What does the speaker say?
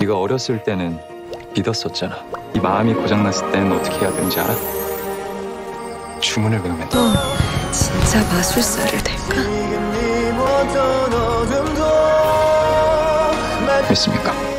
네가 어렸을 때는 믿었었잖아. 이 마음이 고장났을 때는 어떻게 해야 되는지 알아? 주문을 외우면 돼. 너 진짜 마술사를 될까? 믿습니까?